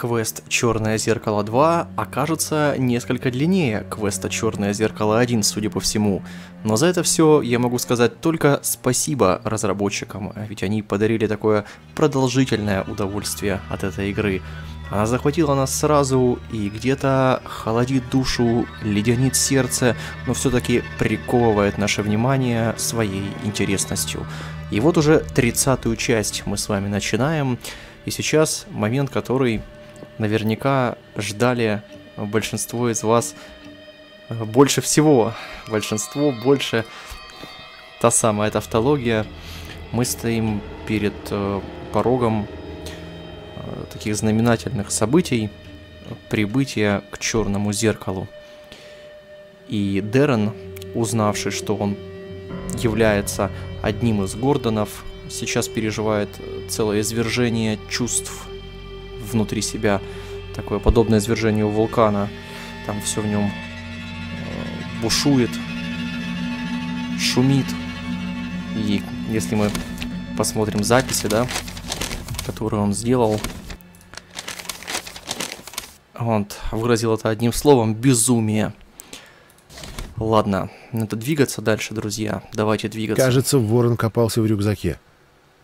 квест «Черное зеркало 2» окажется несколько длиннее квеста «Черное зеркало 1», судя по всему. Но за это все я могу сказать только спасибо разработчикам, ведь они подарили такое продолжительное удовольствие от этой игры. Она захватила нас сразу и где-то холодит душу, леденит сердце, но все-таки приковывает наше внимание своей интересностью. И вот уже 30-ю часть мы с вами начинаем, и сейчас момент, который наверняка ждали большинство из вас э, больше всего. Большинство больше та самая тавтология. Мы стоим перед э, порогом таких знаменательных событий прибытия к черному зеркалу. И Дерен, узнавший, что он является одним из Гордонов, сейчас переживает целое извержение чувств внутри себя такое подобное извержению вулкана. Там все в нем э, бушует, шумит. И если мы посмотрим записи, да, которые он сделал, он выразил это одним словом безумие. Ладно, надо двигаться дальше, друзья. Давайте двигаться. Кажется, ворон копался в рюкзаке.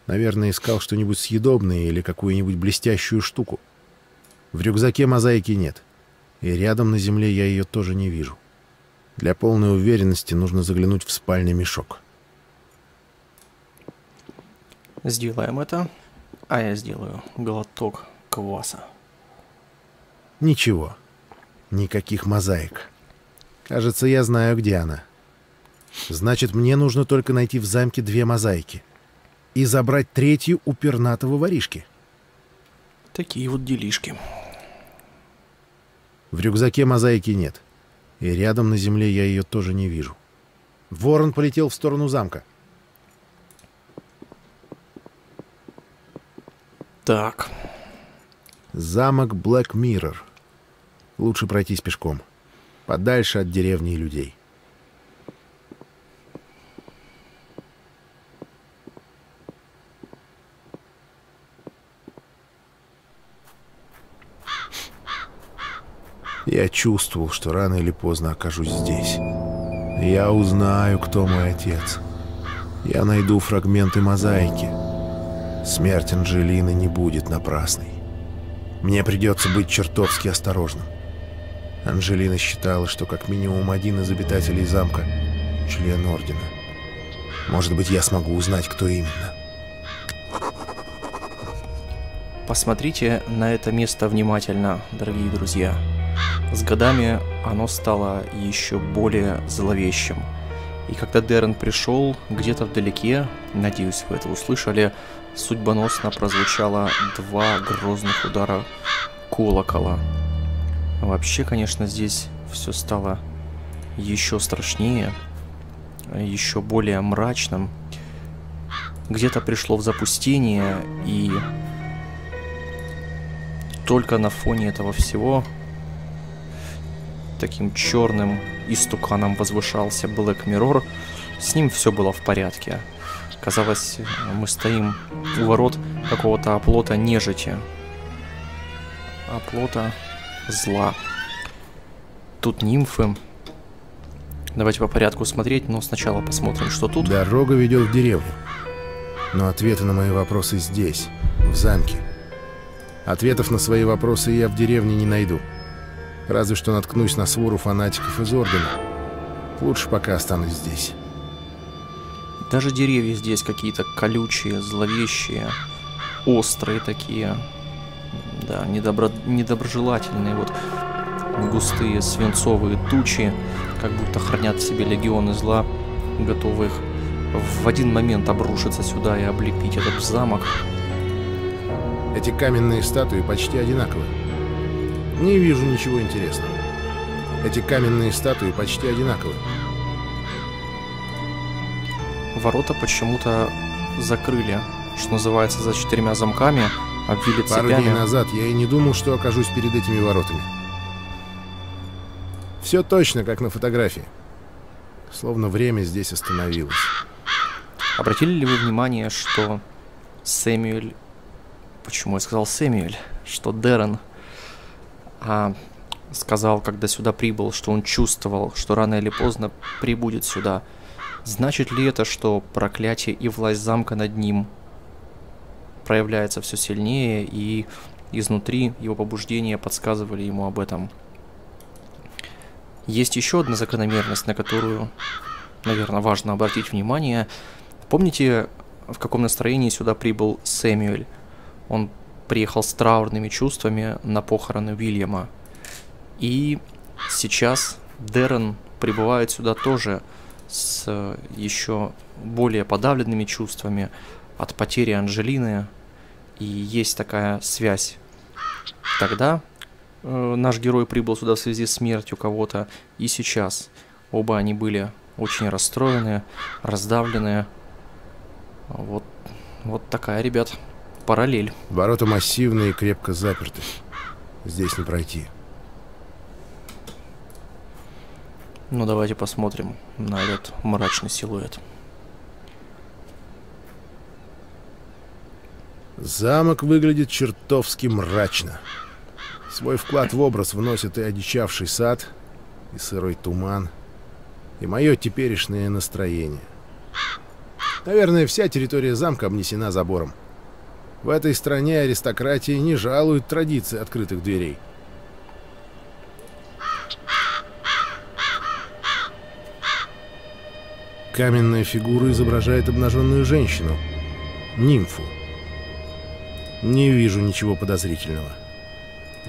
Наверное, искал что-нибудь съедобное или какую-нибудь блестящую штуку. В рюкзаке мозаики нет, и рядом на земле я ее тоже не вижу. Для полной уверенности нужно заглянуть в спальный мешок. Сделаем это, а я сделаю глоток кваса. Ничего, никаких мозаик. Кажется, я знаю, где она. Значит, мне нужно только найти в замке две мозаики — и забрать третью у пернатого воришки. Такие вот делишки. В рюкзаке мозаики нет. И рядом на земле я ее тоже не вижу. Ворон полетел в сторону замка. Так. Замок Блэк Миррор. Лучше пройтись пешком. Подальше от деревни и людей. Я чувствовал, что рано или поздно окажусь здесь. Я узнаю, кто мой отец. Я найду фрагменты мозаики. Смерть Анжелины не будет напрасной. Мне придется быть чертовски осторожным. Анжелина считала, что как минимум один из обитателей замка — член Ордена. Может быть, я смогу узнать, кто именно. Посмотрите на это место внимательно, дорогие друзья. С годами оно стало еще более зловещим. И когда Дэрон пришел, где-то вдалеке, надеюсь, вы это услышали, судьбоносно прозвучало два грозных удара колокола. Вообще, конечно, здесь все стало еще страшнее, еще более мрачным. Где-то пришло в запустение, и только на фоне этого всего таким черным истуканом возвышался Блэк Миррор. С ним все было в порядке. Казалось, мы стоим у ворот какого-то оплота нежити. Оплота зла. Тут нимфы. Давайте по порядку смотреть, но сначала посмотрим, что тут. Дорога ведет в деревню. Но ответы на мои вопросы здесь, в замке. Ответов на свои вопросы я в деревне не найду. Разве что наткнусь на свору фанатиков из Ордена. Лучше пока останусь здесь. Даже деревья здесь какие-то колючие, зловещие, острые такие. Да, недобро... недоброжелательные. Вот густые свинцовые тучи, как будто хранят в себе легионы зла, готовых в один момент обрушиться сюда и облепить этот замок. Эти каменные статуи почти одинаковые. Не вижу ничего интересного. Эти каменные статуи почти одинаковы. Ворота почему-то закрыли, что называется, за четырьмя замками, обвили Пару цепями. дней назад я и не думал, что окажусь перед этими воротами. Все точно, как на фотографии. Словно время здесь остановилось. Обратили ли вы внимание, что Сэмюэль... Почему я сказал Сэмюэль? Что Дэрон а, сказал, когда сюда прибыл, что он чувствовал, что рано или поздно прибудет сюда. Значит ли это, что проклятие и власть замка над ним проявляется все сильнее, и изнутри его побуждения подсказывали ему об этом? Есть еще одна закономерность, на которую, наверное, важно обратить внимание. Помните, в каком настроении сюда прибыл Сэмюэль? Он приехал с траурными чувствами на похороны Уильяма. И сейчас Дэрон прибывает сюда тоже с еще более подавленными чувствами от потери Анжелины. И есть такая связь. Тогда э, наш герой прибыл сюда в связи с смертью кого-то. И сейчас оба они были очень расстроены, раздавлены. Вот, вот такая, ребят, параллель. Ворота массивные и крепко заперты. Здесь не пройти. Ну, давайте посмотрим на этот мрачный силуэт. Замок выглядит чертовски мрачно. Свой вклад в образ вносит и одичавший сад, и сырой туман, и мое теперешнее настроение. Наверное, вся территория замка обнесена забором. В этой стране аристократии не жалуют традиции открытых дверей. Каменная фигура изображает обнаженную женщину. Нимфу. Не вижу ничего подозрительного.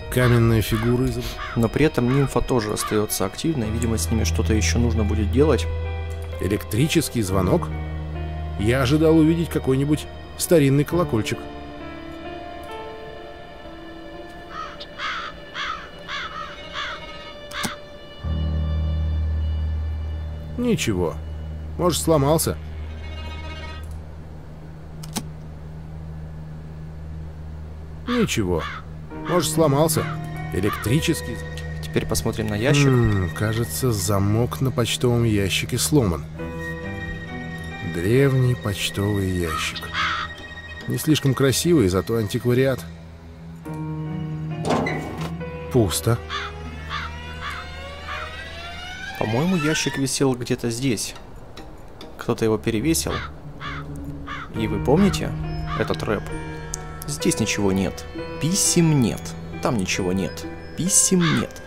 Каменная фигура изображает... Но при этом нимфа тоже остается активной. Видимо, с ними что-то еще нужно будет делать. Электрический звонок? Я ожидал увидеть какой-нибудь старинный колокольчик. Ничего. Может, сломался? Ничего. Может, сломался? Электрический? Теперь посмотрим на ящик. М -м, кажется, замок на почтовом ящике сломан. Древний почтовый ящик. Не слишком красивый, зато антиквариат. Пусто. По-моему, ящик висел где-то здесь кто-то его перевесил. И вы помните этот рэп? Здесь ничего нет. Писем нет. Там ничего нет. Писем нет.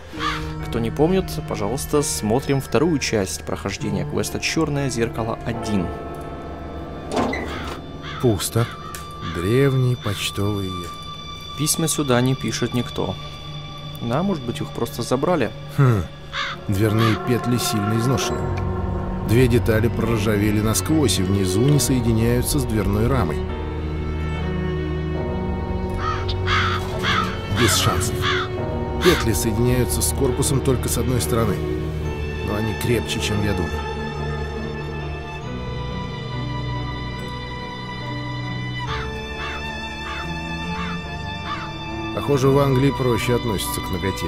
Кто не помнит, пожалуйста, смотрим вторую часть прохождения квеста «Черное зеркало 1». Пусто. Древний почтовый... Письма сюда не пишет никто. Да, может быть, их просто забрали. Хм, дверные петли сильно изношены. Две детали проржавели насквозь и внизу не соединяются с дверной рамой. Без шансов. Петли соединяются с корпусом только с одной стороны. Но они крепче, чем я думаю. Похоже, в Англии проще относятся к ноготе.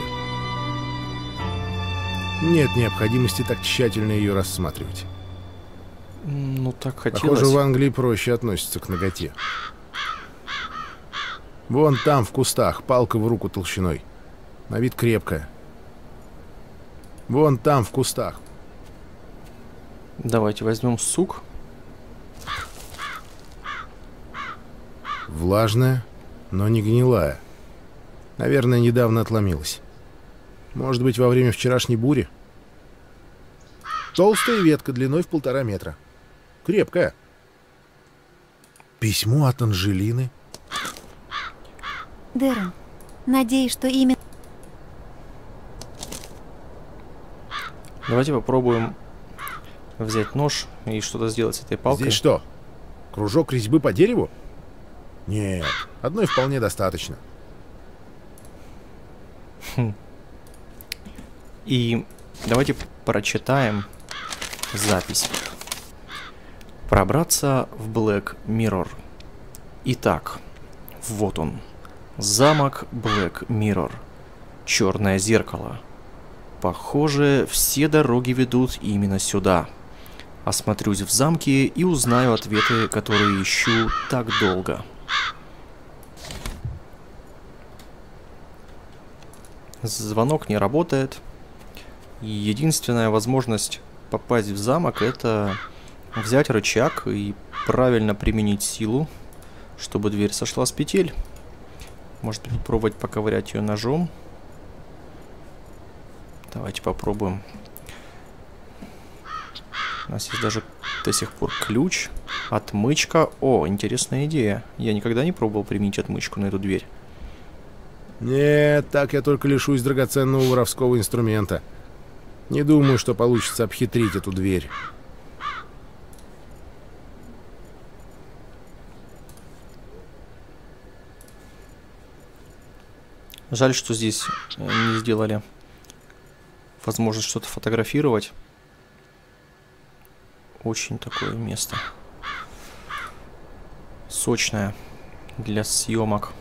Нет необходимости так тщательно ее рассматривать. Ну, так хотелось. Похоже, в Англии проще относятся к ноготе. Вон там, в кустах, палка в руку толщиной. На вид крепкая. Вон там, в кустах. Давайте возьмем сук. Влажная, но не гнилая. Наверное, недавно отломилась. Может быть, во время вчерашней бури? Толстая ветка длиной в полтора метра. Крепкая. Письмо от Анжелины. Дэрон, надеюсь, что имя... Давайте попробуем взять нож и что-то сделать с этой палкой. Здесь что? Кружок резьбы по дереву? Нет, одной вполне достаточно. Хм. И давайте прочитаем запись. Пробраться в Black Mirror. Итак, вот он. Замок Black Mirror. Черное зеркало. Похоже, все дороги ведут именно сюда. Осмотрюсь в замке и узнаю ответы, которые ищу так долго. Звонок не работает. Единственная возможность попасть в замок это взять рычаг и правильно применить силу, чтобы дверь сошла с петель. Может попробовать поковырять ее ножом. Давайте попробуем. У нас есть даже до сих пор ключ, отмычка. О, интересная идея. Я никогда не пробовал применить отмычку на эту дверь. Нет, так я только лишусь драгоценного воровского инструмента. Не думаю, что получится обхитрить эту дверь. Жаль, что здесь э, не сделали возможность что-то фотографировать. Очень такое место. Сочное для съемок.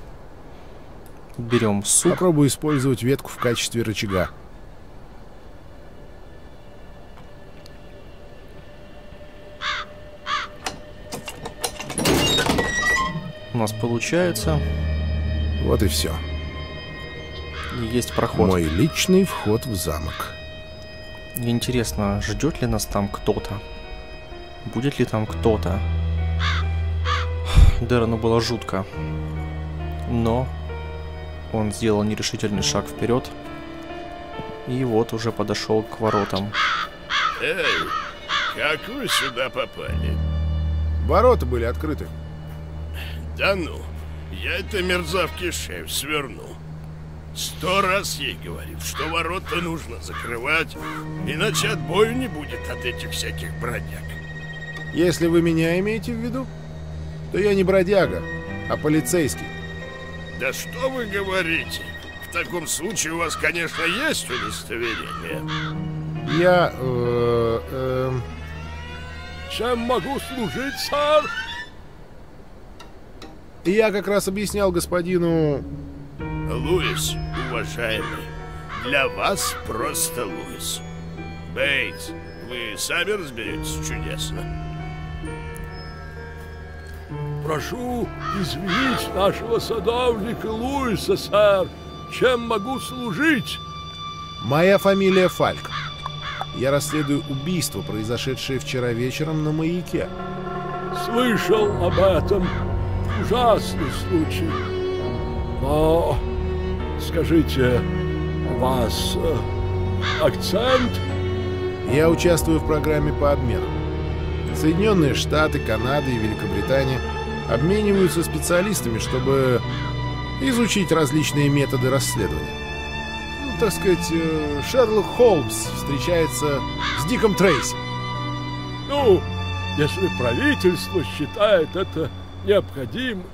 Берем сук. Попробую использовать ветку в качестве рычага. У нас получается. Вот и все. Есть проход. Мой личный вход в замок. Интересно, ждет ли нас там кто-то? Будет ли там кто-то? Дэрону было жутко. Но он сделал нерешительный шаг вперед. И вот уже подошел к воротам. Эй, как вы сюда попали? Ворота были открыты. Да ну, я это мерзавки шею сверну. Сто раз ей говорил, что ворота нужно закрывать, иначе отбою не будет от этих всяких бродяг. Если вы меня имеете в виду, то я не бродяга, а полицейский. Да что вы говорите? В таком случае у вас, конечно, есть удостоверение. Я... Э, э, Чем могу служить, сэр? я как раз объяснял господину... Луис, уважаемый, для вас просто Луис. Бейтс, вы сами разберетесь чудесно. Прошу извинить нашего садовника Луиса, сэр. Чем могу служить? Моя фамилия Фальк. Я расследую убийство, произошедшее вчера вечером на маяке. Слышал об этом. Ужасный случай. Но скажите, у вас э, акцент? Я участвую в программе по обмену. Соединенные Штаты, Канада и Великобритания обмениваются специалистами, чтобы изучить различные методы расследования. Ну, так сказать, э, Шерлок Холмс встречается с Диком Трейси. Ну, если правительство считает это необходимым.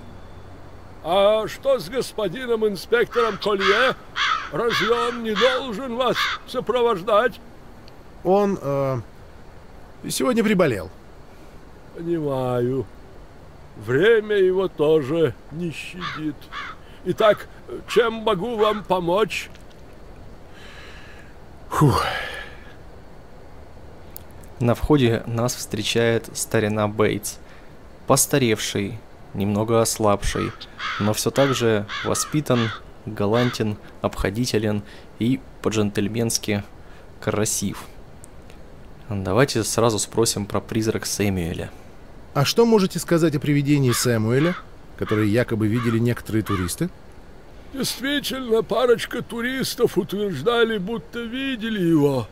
А что с господином инспектором Колье? Разве он не должен вас сопровождать? Он э, сегодня приболел. Понимаю. Время его тоже не щадит. Итак, чем могу вам помочь? Фух. На входе нас встречает старина Бейтс. Постаревший, немного ослабший, но все так же воспитан, галантен, обходителен и по-джентльменски красив. Давайте сразу спросим про призрак Сэмюэля. А что можете сказать о привидении Сэмуэля, которые якобы видели некоторые туристы? Действительно, парочка туристов утверждали, будто видели его.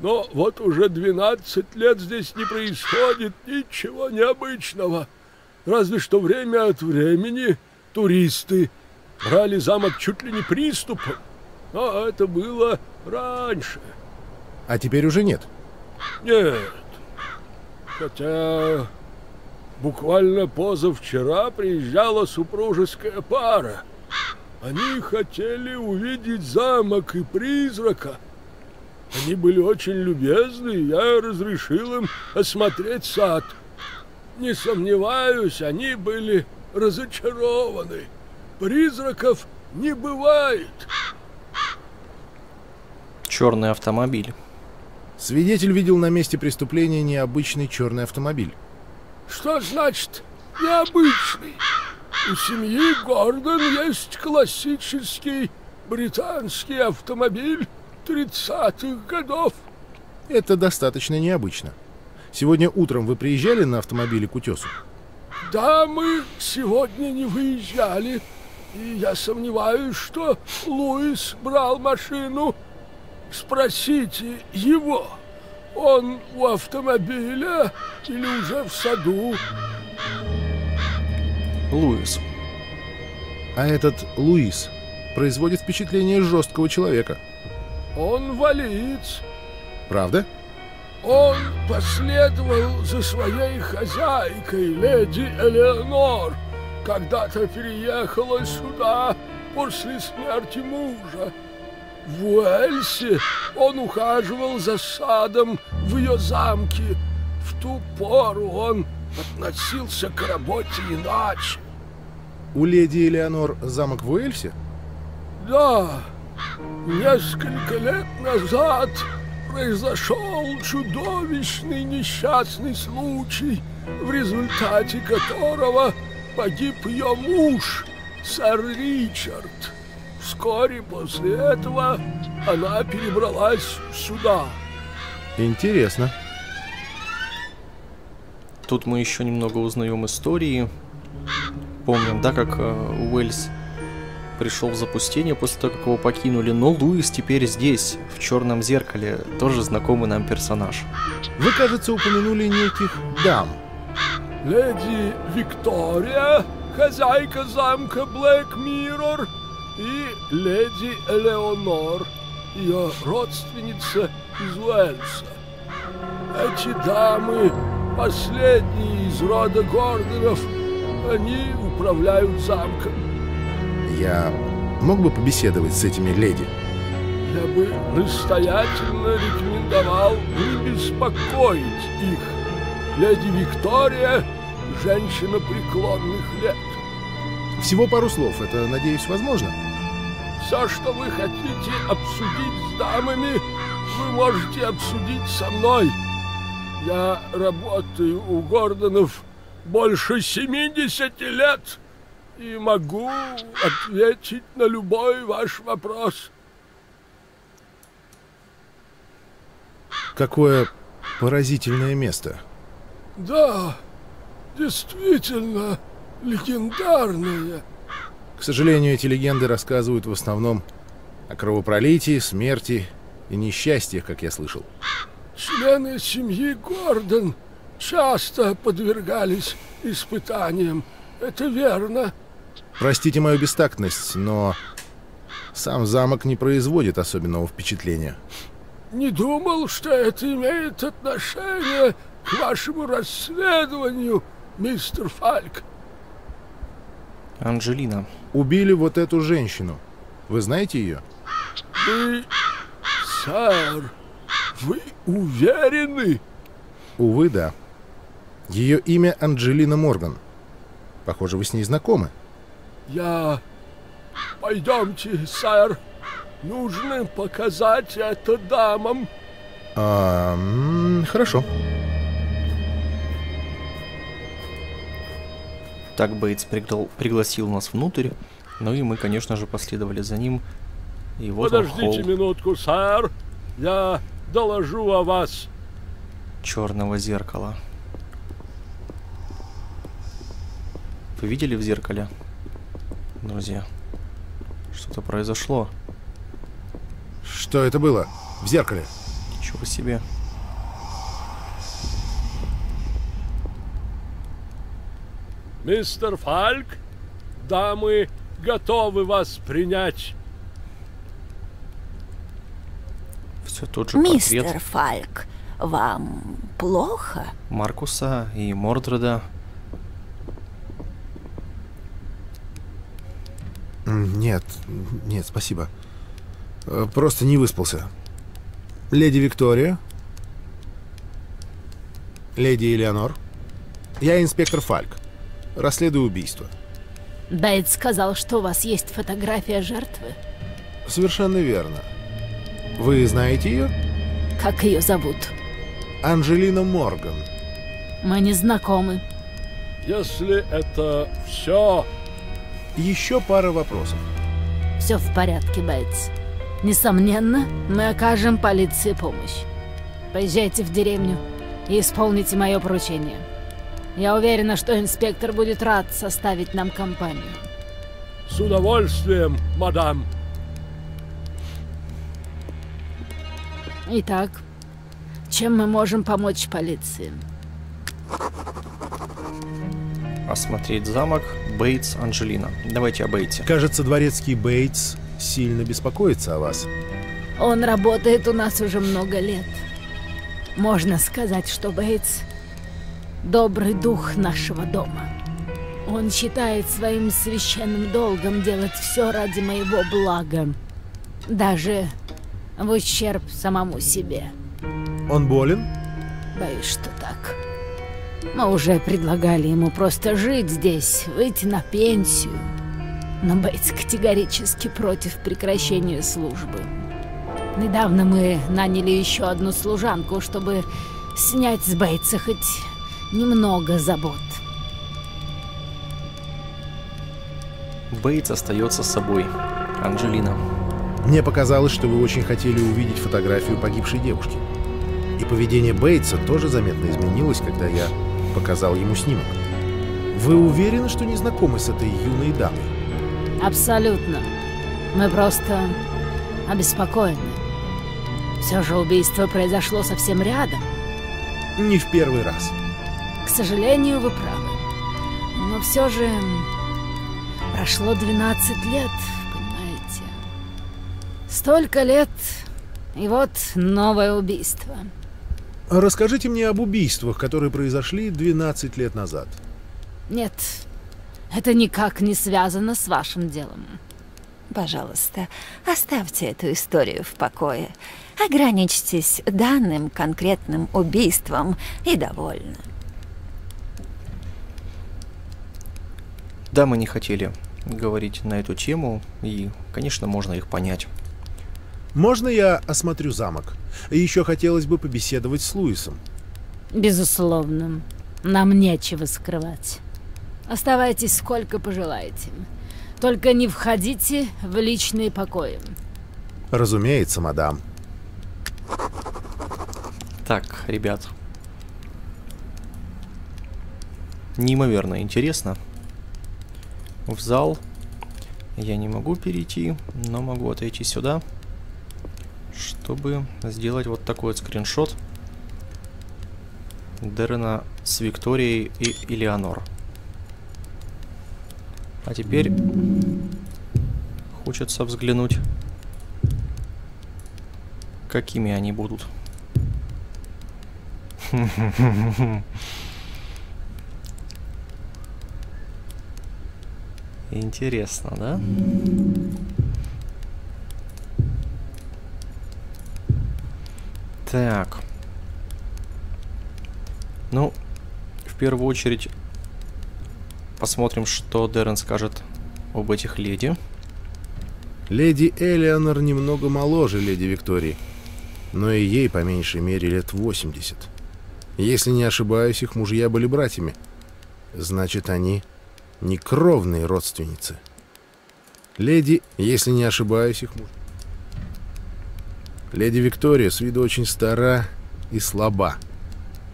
Но вот уже 12 лет здесь не происходит ничего необычного. Разве что время от времени туристы брали замок чуть ли не приступом. Но это было раньше. А теперь уже нет. Нет. Хотя буквально позавчера приезжала супружеская пара. Они хотели увидеть замок и призрака. Они были очень любезны, и я разрешил им осмотреть сад. Не сомневаюсь, они были разочарованы. Призраков не бывает. Черный автомобиль. Свидетель видел на месте преступления необычный черный автомобиль. Что значит необычный? У семьи Гордон есть классический британский автомобиль 30-х годов. Это достаточно необычно. Сегодня утром вы приезжали на автомобиле к утесу? Да, мы сегодня не выезжали. И я сомневаюсь, что Луис брал машину. Спросите его. Он у автомобиля или уже в саду? Луис. А этот Луис производит впечатление жесткого человека. Он валиец. Правда? Он последовал за своей хозяйкой, леди Элеонор, когда-то переехала сюда после смерти мужа. В Уэльсе он ухаживал за садом в ее замке. В ту пору он относился к работе иначе. У леди Элеонор замок в Уэльсе? Да, несколько лет назад произошел чудовищный несчастный случай, в результате которого погиб ее муж, сэр Ричард. Вскоре после этого она перебралась сюда. Интересно. Тут мы еще немного узнаем истории. Помним, да, как э, Уэльс пришел в запустение после того, как его покинули, но Луис теперь здесь, в черном зеркале, тоже знакомый нам персонаж. Вы, кажется, упомянули неких дам. Леди Виктория, хозяйка замка Блэк Миррор, и леди Элеонор, ее родственница из Уэльса. Эти дамы последние из рода Гордонов, они управляют замком. Я мог бы побеседовать с этими леди? Я бы настоятельно рекомендовал не беспокоить их. Леди Виктория – женщина преклонных лет. Всего пару слов. Это, надеюсь, возможно? Все, что вы хотите обсудить с дамами, вы можете обсудить со мной. Я работаю у Гордонов больше 70 лет и могу ответить на любой ваш вопрос. Какое поразительное место. Да, действительно легендарное. К сожалению, эти легенды рассказывают в основном о кровопролитии, смерти и несчастьях, как я слышал. Члены семьи Гордон часто подвергались испытаниям. Это верно. Простите мою бестактность, но сам замок не производит особенного впечатления. Не думал, что это имеет отношение к вашему расследованию, мистер Фальк. Анджелина. Убили вот эту женщину. Вы знаете ее? Вы, сэр, вы уверены? Увы, да. Ее имя Анджелина Морган. Похоже, вы с ней знакомы. Я... Пойдемте, сэр. Нужно показать это дамам. А, хорошо. Так Бейтс пригла- пригласил нас внутрь, ну и мы, конечно же, последовали за ним. И вот Подождите холл минутку, сэр. Я доложу о вас. черного зеркала. Вы видели в зеркале, друзья? Что-то произошло. Что это было? В зеркале. Ничего себе. Мистер Фальк, дамы готовы вас принять. Все тот же Мистер портрет Фальк, вам плохо? Маркуса и Мордреда. Нет, нет, спасибо. Э, Просто не выспался. Леди Виктория? Леди Элеонор? Я инспектор Фальк. Расследую убийство. Бейтс сказал, что у вас есть фотография жертвы. Совершенно верно. Вы знаете ее? Как ее зовут? Анжелина Морган. Мы не знакомы. Если это все, Еще пара вопросов. Все в порядке, Бейтс. Несомненно, мы окажем полиции помощь. Поезжайте в деревню и исполните мое поручение. Я уверена, что инспектор будет рад составить нам компанию. с удовольствием, мадам. Итак, чем мы можем помочь полиции? Осмотреть замок. Бейтс, Анжелина. Давайте о Бейтсе. Кажется, дворецкий Бейтс сильно беспокоится о вас. Он работает у нас уже много лет. Можно сказать, что Бейтс — добрый дух нашего дома. Он считает своим священным долгом делать все ради моего блага. Даже в ущерб самому себе. Он болен? Боюсь, что. Мы уже предлагали ему просто жить здесь, выйти на пенсию. Но Бейтс категорически против прекращения службы. Недавно мы наняли еще одну служанку, чтобы снять с Бейтса хоть немного забот. Бейтс остается с собой. Анжелина. Мне показалось, что вы очень хотели увидеть фотографию погибшей девушки. И поведение Бейтса тоже заметно изменилось, когда я показал ему снимок. Вы уверены, что не знакомы с этой юной дамой? Абсолютно. Мы просто обеспокоены. Все же убийство произошло совсем рядом. Не в первый раз. К сожалению, вы правы. Но все же прошло 12 лет, понимаете. Столько лет, и вот новое убийство. Расскажите мне об убийствах, которые произошли 12 лет назад. Нет, это никак не связано с вашим делом. Пожалуйста, оставьте эту историю в покое. Ограничьтесь данным конкретным убийством и довольно. Да, мы не хотели говорить на эту тему, и, конечно, можно их понять. Можно я осмотрю замок? Еще хотелось бы побеседовать с Луисом. Безусловно, нам нечего скрывать. Оставайтесь сколько пожелаете. Только не входите в личные покои. Разумеется, мадам. Так, ребят. Неимоверно интересно. В зал я не могу перейти, но могу отойти сюда, чтобы сделать вот такой вот скриншот Дерена с Викторией и Элеонор. А теперь хочется взглянуть, какими они будут. Интересно, да? Так. Ну, в первую очередь посмотрим, что Дэрен скажет об этих леди. Леди Элеонор немного моложе леди Виктории, но и ей по меньшей мере лет 80. Если не ошибаюсь, их мужья были братьями. Значит, они не кровные родственницы. Леди, если не ошибаюсь, их муж... Леди Виктория с виду очень стара и слаба.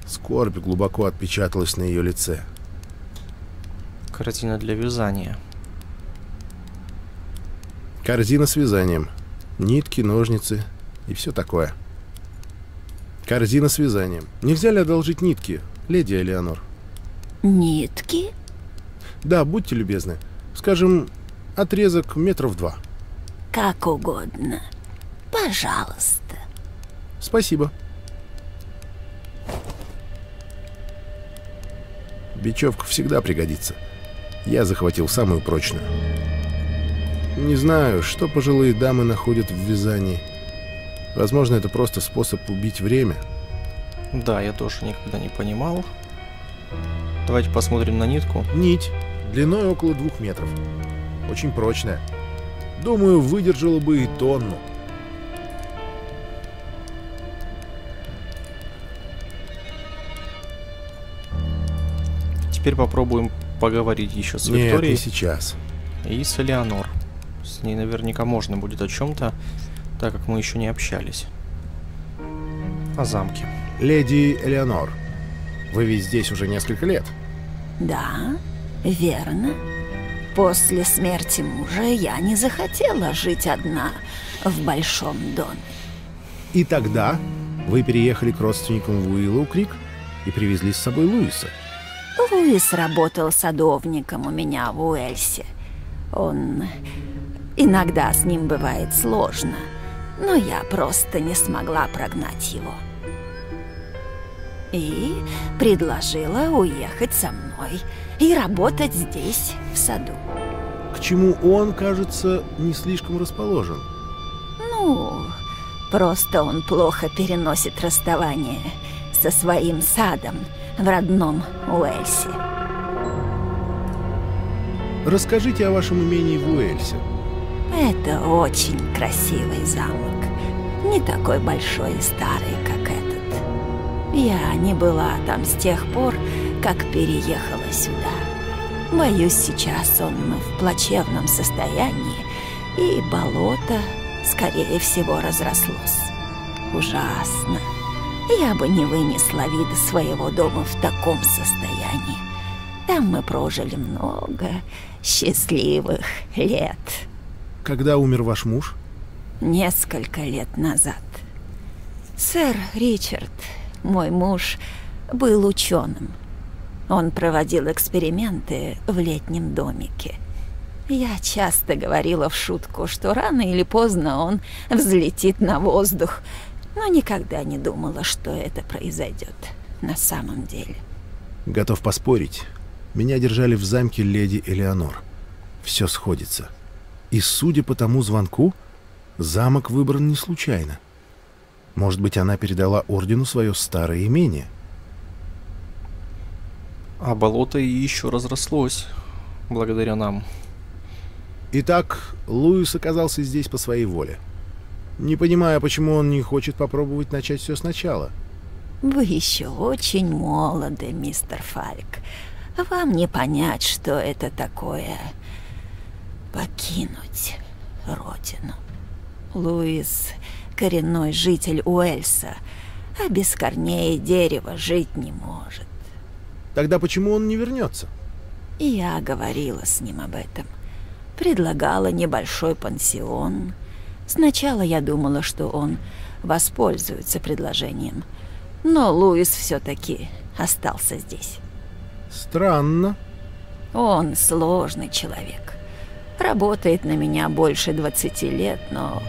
Скорбь глубоко отпечаталась на ее лице. Картина для вязания. Корзина с вязанием. Нитки, ножницы и все такое. Корзина с вязанием. Нельзя ли одолжить нитки, леди Элеонор? Нитки? Да, будьте любезны. Скажем, отрезок метров два. Как угодно. Пожалуйста. Спасибо. Бечевка всегда пригодится. Я захватил самую прочную. Не знаю, что пожилые дамы находят в вязании. Возможно, это просто способ убить время. Да, я тоже никогда не понимал. Давайте посмотрим на нитку. Нить длиной около двух метров. Очень прочная. Думаю, выдержала бы и тонну. Теперь попробуем поговорить еще с Нет, не Викторией сейчас. и с Элеонор. С ней наверняка можно будет о чем-то, так как мы еще не общались. О замке. Леди Элеонор, вы ведь здесь уже несколько лет. Да, верно. После смерти мужа я не захотела жить одна в большом доме. И тогда вы переехали к родственникам в Уиллоу Крик и привезли с собой Луиса. Луис работал садовником у меня в Уэльсе. Он... Иногда с ним бывает сложно, но я просто не смогла прогнать его. И предложила уехать со мной и работать здесь, в саду. К чему он, кажется, не слишком расположен. Ну, просто он плохо переносит расставание со своим садом в родном Уэльсе. Расскажите о вашем имении в Уэльсе. Это очень красивый замок. Не такой большой и старый, как этот. Я не была там с тех пор, как переехала сюда. Боюсь, сейчас он в плачевном состоянии, и болото, скорее всего, разрослось. Ужасно. Я бы не вынесла вида своего дома в таком состоянии. Там мы прожили много счастливых лет. Когда умер ваш муж? Несколько лет назад. Сэр Ричард, мой муж, был ученым. Он проводил эксперименты в летнем домике. Я часто говорила в шутку, что рано или поздно он взлетит на воздух, но никогда не думала, что это произойдет на самом деле. Готов поспорить. Меня держали в замке леди Элеонор. Все сходится. И судя по тому звонку, замок выбран не случайно. Может быть, она передала ордену свое старое имение. А болото и еще разрослось, благодаря нам. Итак, Луис оказался здесь по своей воле. Не понимаю, почему он не хочет попробовать начать все сначала. Вы еще очень молоды, мистер Фальк. Вам не понять, что это такое покинуть родину. Луис — коренной житель Уэльса, а без корней дерева жить не может. Тогда почему он не вернется? Я говорила с ним об этом. Предлагала небольшой пансион. Сначала я думала, что он воспользуется предложением. Но Луис все-таки остался здесь. Странно. Он сложный человек. Работает на меня больше 20 лет, но,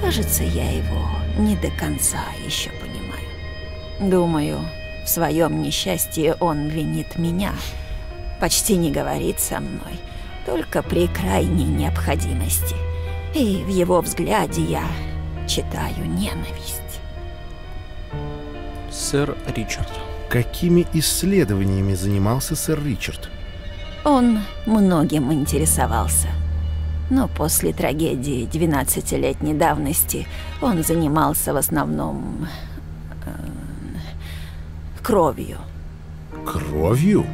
кажется, я его не до конца еще понимаю. Думаю, в своем несчастье он винит меня. Почти не говорит со мной, только при крайней необходимости. И в его взгляде я читаю ненависть. Сэр Ричард. Какими исследованиями занимался сэр Ричард? Он многим интересовался. Но после трагедии 12-летней давности он занимался в основном э, кровью. Кровью?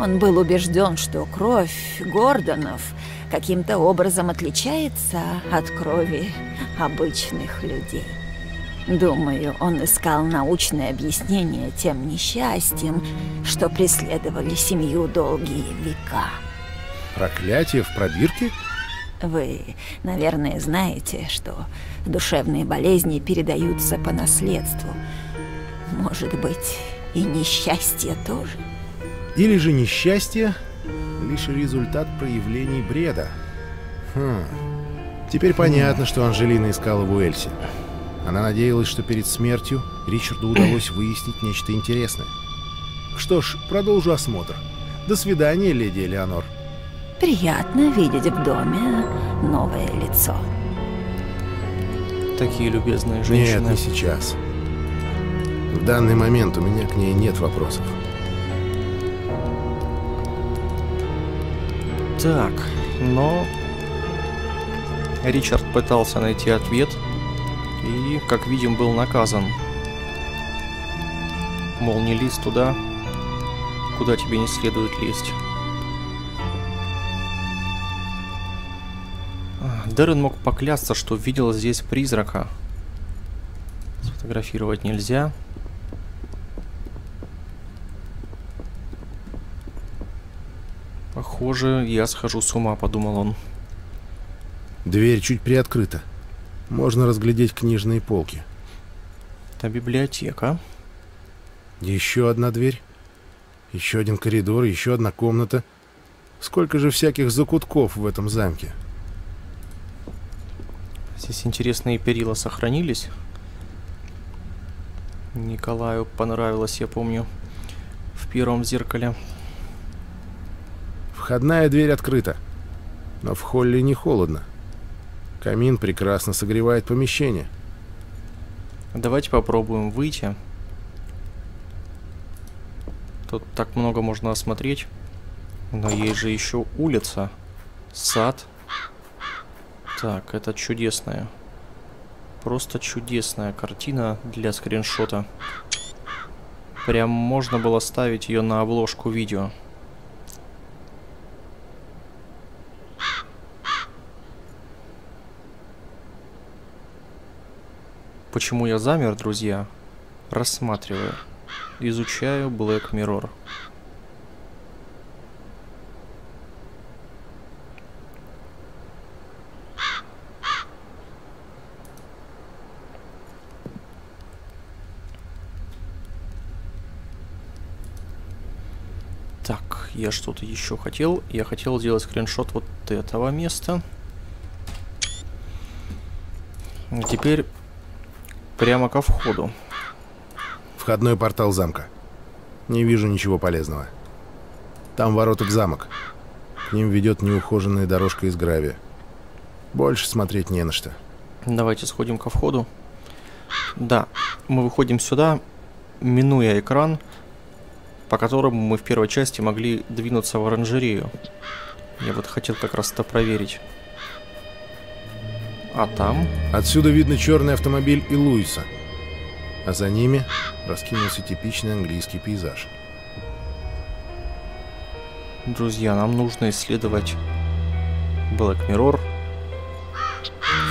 Он был убежден, что кровь Гордонов каким-то образом отличается от крови обычных людей. Думаю, он искал научное объяснение тем несчастьям, что преследовали семью долгие века. Проклятие в пробирке? Вы, наверное, знаете, что душевные болезни передаются по наследству. Может быть, и несчастье тоже. Или же несчастье — лишь результат проявлений бреда? Хм. Теперь понятно, что Анжелина искала в Уэльсе. Она надеялась, что перед смертью Ричарду удалось выяснить нечто интересное. Что ж, продолжу осмотр. До свидания, леди Элеонор. Приятно видеть в доме новое лицо. Такие любезные женщины. Нет, не сейчас. В данный момент у меня к ней нет вопросов. Так, но... Ричард пытался найти ответ и, как видим, был наказан. Мол, не лезь туда, куда тебе не следует лезть. Дэрен мог поклясться, что видел здесь призрака. Сфотографировать нельзя. Похоже, я схожу с ума, подумал он. Дверь чуть приоткрыта. Можно разглядеть книжные полки. Это библиотека. Еще одна дверь. Еще один коридор, еще одна комната. Сколько же всяких закутков в этом замке. Здесь интересные перила сохранились. Николаю понравилось, я помню, в первом зеркале. Входная дверь открыта. Но в холле не холодно. Камин прекрасно согревает помещение. Давайте попробуем выйти. Тут так много можно осмотреть. Но есть же еще улица, сад. Так, это чудесная. Просто чудесная картина для скриншота. Прям можно было ставить ее на обложку видео. Почему я замер, друзья? Рассматриваю. Изучаю Black Mirror. Так, я что-то еще хотел. Я хотел сделать скриншот вот этого места. Теперь прямо ко входу. Входной портал замка. Не вижу ничего полезного. Там ворота в замок. К ним ведет неухоженная дорожка из гравия. Больше смотреть не на что. Давайте сходим ко входу. Да, мы выходим сюда, минуя экран, по которому мы в первой части могли двинуться в оранжерею. Я вот хотел как раз это проверить. А там? Отсюда видно черный автомобиль и Луиса. А за ними раскинулся типичный английский пейзаж. Друзья, нам нужно исследовать Black Mirror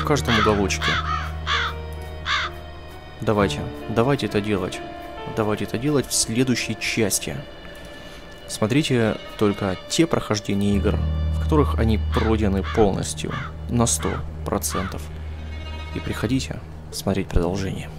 в каждом уголочке. Давайте, давайте это делать. Давайте это делать в следующей части. Смотрите только те прохождения игр, которых они пройдены полностью, на 100%. И приходите смотреть продолжение.